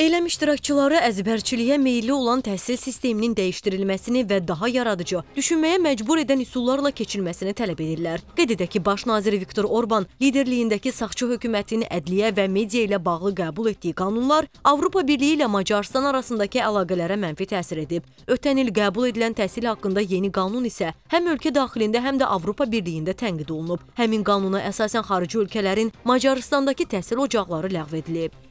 Eyləm iştirakçıları əzbərçiliyə meyilli olan təhsil sisteminin dəyişdirilməsini və daha yaradıcı, düşünməyə məcbur edən üsullarla keçilməsini tələb edirlər. Qeyd edək ki, baş nazir Viktor Orban liderliyindəki sağçı hökumətinin ədliyyə və media ilə bağlı qəbul etdiyi qanunlar Avropa Birliyi ilə Macarıstan arasındakı əlaqələrə mənfi təsir edib. Ötən il qəbul edilən təhsil haqqında yeni qanun isə həm ölkə daxilində, həm də Avropa Birliyində tənqid olunub. Həmin qanuna əsasən xarici ölkələrin Macarıstandakı təhsil ocaqları ləğv edilib.